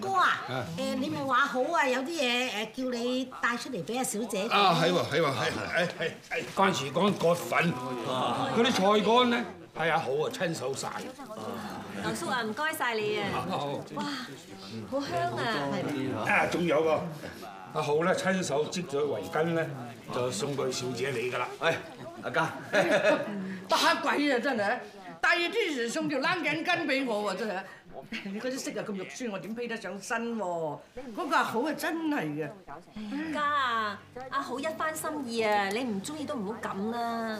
哥啊，誒你咪話好啊，有啲嘢誒叫你帶出嚟俾阿小姐。啊，係喎，係喎，係係係係。嗰陣時講割粉，嗰啲菜乾咧係啊好啊親手曬。牛叔啊，唔該晒你啊！哇，好香啊！啊，仲有喎，阿好咧親手織咗圍巾咧，就送俾小姐你㗎啦。喂，阿嘉，打鬼啊真係！大熱天時送條冷頸巾俾我喎真係。你嗰啲色啊咁肉酸，我點披得上身喎？嗰個阿好啊真係嘅。家啊，阿好一番心意啊，你唔中意都唔好咁啦。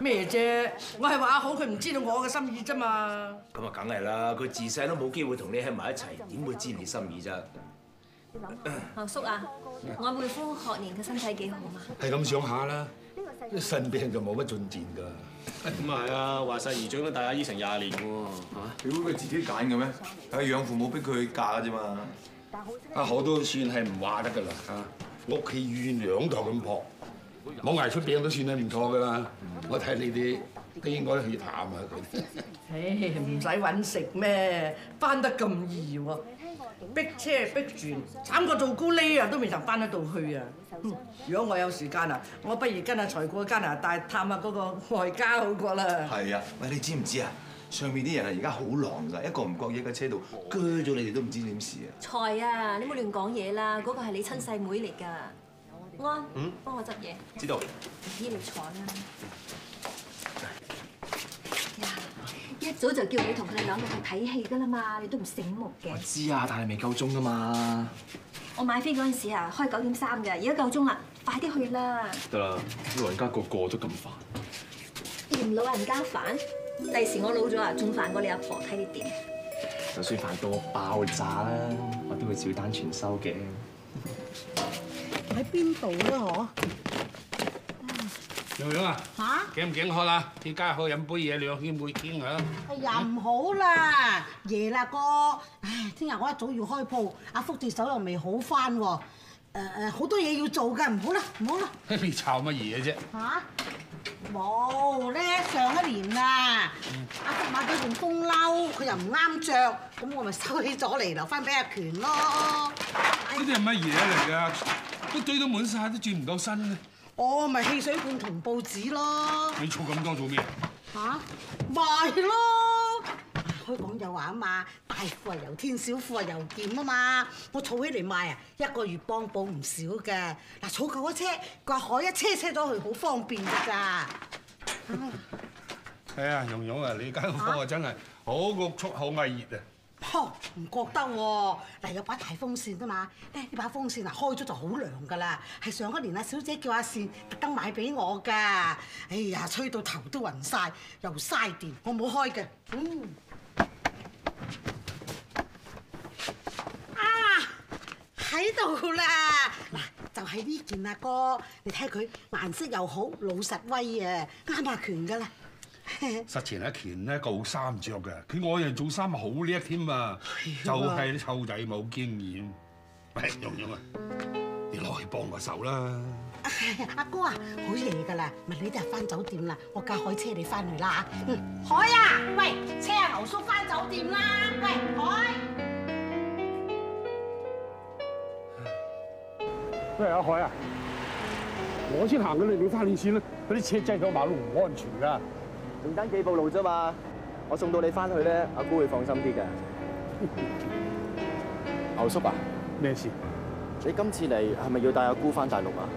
咩啫？我係話阿好，佢唔知道我嘅心意啫嘛。咁啊，梗係啦！佢自細都冇機會同你喺埋一齊，點會知你心意啫？阿叔啊，我妹夫學年嘅身體幾好嘛？係咁想下啦，啲肾病就冇乜進展㗎。咁啊係啊，話晒姨丈都大阿姨成廿年喎，嚇！你估佢自己揀嘅咩？係養父母逼佢嫁嘅啫嘛。阿好都算係唔話得㗎啦嚇，屋企院兩頭咁撲，冇捱出病都算係唔錯㗎啦。我睇你哋都應該去探下佢。唉，唔使揾食咩？翻得咁易喎，逼車逼住，慘過做咕喱啊，都未曾翻得到去啊！嗯如果我有時間啊，我不如跟阿財過加拿大探下嗰個外家好過啦。係啊，喂，你知唔知啊？上面啲人啊，而家好狼㗎，一個唔覺意喺車度鋸咗你哋都唔知點事啊！財啊，你冇亂講嘢啦，嗰個係你親細妹嚟㗎。安，幫我執嘢。知道。依你坐啦。呀，一早就叫你同佢哋兩個去睇戲㗎啦嘛，你都唔醒目嘅。我知啊，但係未夠鐘㗎嘛。我買飛嗰陣時啊，開九點三嘅，而家夠鐘啦，快啲去啦！得啦，老人家個個都咁煩。嫌老人家煩，第時我老咗啊，仲煩過你阿婆，睇你點？就算煩到我爆炸啦，我都會照單全收嘅。喺邊度咧？嗬？洋洋啊，嚇？頸唔頸渴啊？依家去飲杯嘢兩圈妹傾下。哎呀，唔好啦，夜啦哥。唉，聽日我一早要開鋪，阿福隻手又未好翻喎。誒誒，好多嘢要做㗎，唔好啦，唔好啦。你炒乜嘢啫？嚇？冇咧，上一年啊，阿福買咗件風褸，佢又唔啱着，咁我咪收起咗嚟，留翻俾阿權咯。呢啲係乜嘢嚟㗎？都堆到滿晒，都轉唔到身嘅。我咪汽水罐同報紙咯。你儲咁多做咩？嚇？賣咯！香港有話啊嘛，大富係由天，小富係由儉啊嘛。我儲起嚟賣啊，一個月幫補唔少嘅。嗱，儲夠一車，個海一車車咗去，好方便㗎咋。係啊，蓉蓉啊，你間鋪啊真係好局促，好翳熱啊！呵，唔覺得喎。嗱，有把大風扇啊嘛，呢把風扇啊開咗就好涼㗎啦。係上一年阿小姐叫阿善特登買俾我㗎。哎呀，吹到頭都暈晒，又嘥電，我冇開嘅。嗯。啊，喺度啦！嗱，就係呢件啊哥，你睇佢顏色又好，老實威啊，啱阿權㗎啦。實前阿乾咧夠衫着嘅，佢外人做衫好叻添啊！就係啲臭仔冇經驗。喂，蓉蓉啊，你落去幫個手啦！阿哥啊，好夜㗎啦，咪你哋翻酒店啦，我架海車你翻去啦海啊，喂，車阿牛叔翻酒店啦，喂，海。喂，阿海啊，我先行嘅，你你翻你先啦。嗰啲車擠咗馬路唔安全㗎。仲爭幾步路啫嘛，我送到你翻去咧，阿姑會放心啲嘅。牛叔啊，咩事？你今次嚟係咪要帶阿姑翻大陸啊？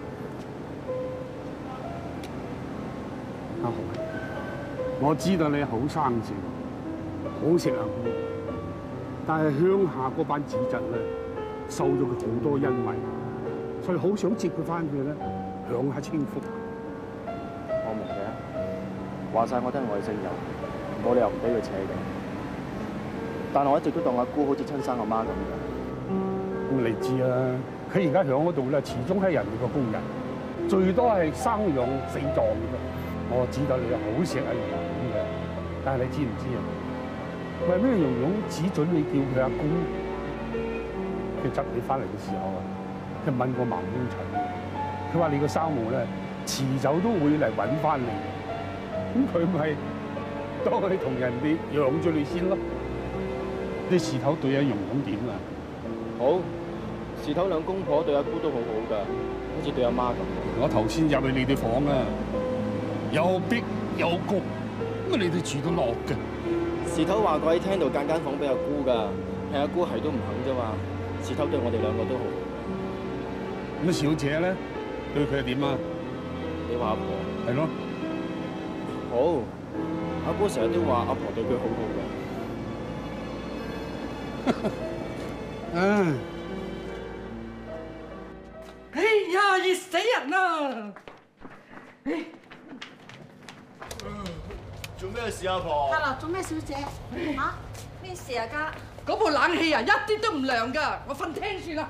阿豪，我知道你好生性，好錫阿姑，但係鄉下嗰班子侄咧，受咗佢好多恩惠，所以好想接佢翻去咧，享下清福。話晒我都係外星人，冇理由唔俾佢扯嘅。但係我一直都當阿姑好似親生阿媽咁嘅。咁你知啦，佢而家響嗰度咧，始終係人哋個工人，最多係生養死葬嘅。我知道你好錫阿蓉蓉嘅，但係你知唔知啊？為咩蓉蓉只准你叫佢阿公？佢執你翻嚟嘅時候啊，佢問過孟公陳，佢話你個生母咧，遲早都會嚟揾翻你。咁佢咪當你同人哋養咗你先咯？你事頭對阿容容點啊？好，事頭兩公婆對阿姑都好好㗎，好似對阿媽咁。我頭先入去你哋房啊，又逼又焗，咁你哋住到落嘅。事頭話過喺廳度間間房俾阿姑㗎，係阿姑係都唔肯啫嘛。事頭對我哋兩個都好，咁小姐咧對佢係點啊？你話阿婆係咯，好，阿哥成日都話阿婆對佢好好㗎。唉，哎呀，熱死人啦！做咩事啊，阿婆？Hello，做咩小姐？嚇？咩事啊家？嗰部冷氣啊，一啲都唔涼㗎，我瞓廳算啦。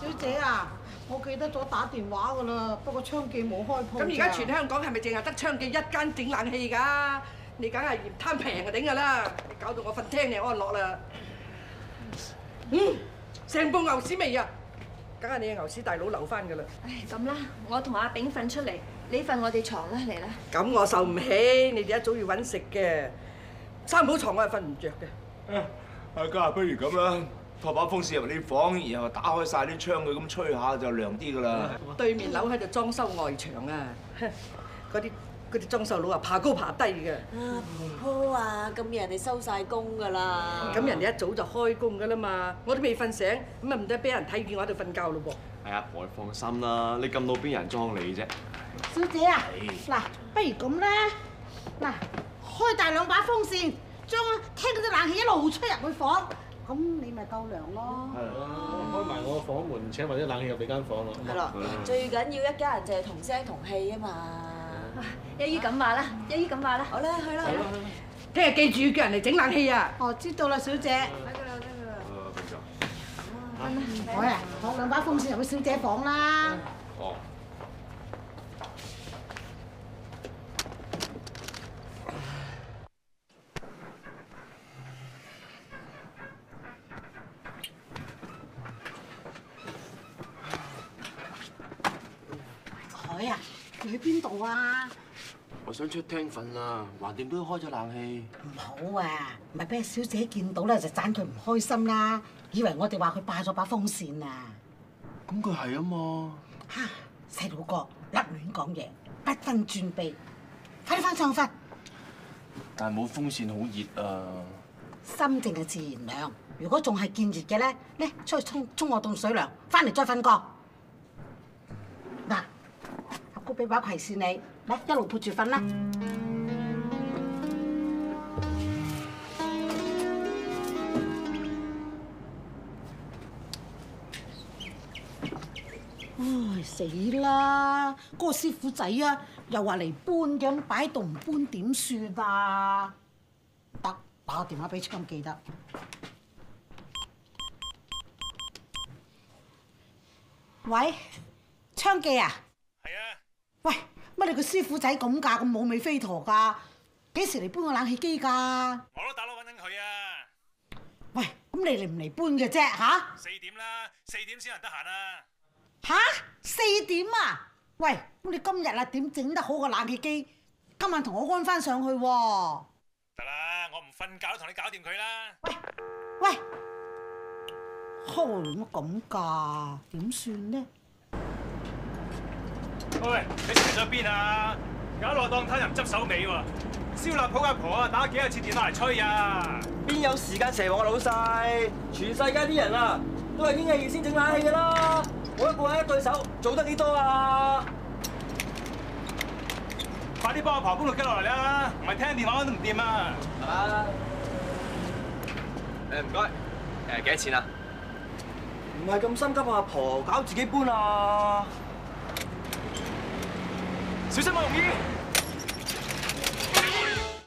小姐啊，我記得咗打電話噶啦，不過昌記冇開鋪。咁而家全香港係咪淨係得昌記一間整冷氣㗎？你梗係嫌貪平就頂㗎啦！你搞到我瞓廳你安樂啦。嗯，成部牛屎味啊！梗係你嘅牛屎大佬留翻㗎啦。唉，咁啦，我同阿炳瞓出嚟，你瞓我哋床啦，嚟啦。咁我受唔起，你哋一早要揾食嘅，三寶床我係瞓唔着嘅。阿家不如咁啦，托把風扇入你房，然後打開晒啲窗，佢咁吹下就涼啲噶啦。對面樓喺度裝修外牆啊，嗰啲嗰啲裝修佬啊爬高爬低嘅，啊，婆婆啊，咁人哋收晒工㗎啦。咁人哋一早就開工㗎啦嘛，我都未瞓醒，咁啊唔得俾人睇見我喺度瞓覺咯噃。係阿婆，你放心啦，你咁老邊人裝你啫？小姐啊，嗱，不如咁啦，嗱，開大兩把風扇，將廳嗰啲冷氣一路吹入去房，咁你咪夠涼咯。開埋我個房門，請埋啲冷氣入你間房咯。係咯，最緊要一家人就係同聲同氣啊嘛。一於咁話啦，一於咁話啦。好啦，去啦。聽日記住叫人嚟整冷氣啊！哦，知道啦，小姐。我啊，放兩把風扇入去小姐房啦。哦。海啊，你去邊度啊？我想出廳瞓啦，橫掂都開咗冷氣。唔好啊，唔係俾阿小姐見到咧就讚佢唔開心啦，以為我哋話佢霸咗把風扇啊！咁佢係啊嘛。哈，細佬哥，立亂講嘢，不分尊卑，快啲翻上瞓。但係冇風扇好熱啊！心靜係自然涼，如果仲係見熱嘅咧，咧出去沖沖我凍水涼，翻嚟再瞓覺。嗱，姑俾把葵扇你，嚟一路撥住瞓啦。唉，死啦！嗰、個師傅仔啊，又話嚟搬嘅，咁擺喺度唔搬點算啊？得，打個電話俾昌記得。喂，昌記？啊。喂，乜你個師傅仔咁㗎？咁冇尾飛陀㗎？幾時嚟搬個冷氣機㗎？我都打撈緊緊佢啊！喂，咁你嚟唔嚟搬嘅啫吓？四點啦，四點先人得閒啊！吓？四點啊？喂，咁你今日啊點整得好個冷氣機？今晚同我安翻上去喎。得啦，我唔瞓覺都同你搞掂佢啦。喂，開乜咁㗎？點算呢？喂，你去咗邊啊？搞落檔攤又唔執手尾喎！燒臘鋪阿婆啊，打幾多次電話嚟催啊！邊有時間蛇王啊，老細？全世界啲人啊，都係經濟熱先整冷氣㗎啦！我一個人一對手，做得幾多啊？快啲幫阿婆搬落機落嚟啦！唔係聽電話都唔掂啊！啊！誒唔該，誒幾多錢啊？唔係咁心急啊，阿婆，搞自己搬啊！小心冇容易。